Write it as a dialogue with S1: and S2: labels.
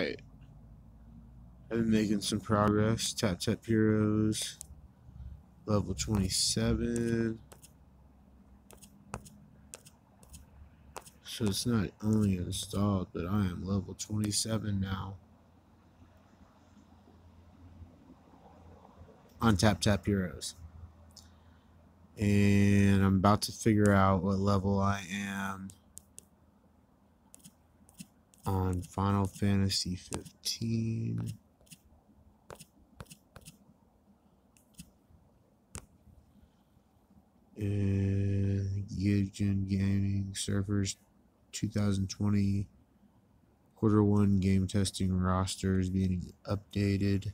S1: Alright. I've been making some progress. Tap Tap Heroes. Level 27. So it's not only installed, but I am level 27 now. On Tap Tap Heroes. And I'm about to figure out what level I am on Final Fantasy 15. And GigDjinn Gaming Surfers 2020 quarter one game testing rosters being updated.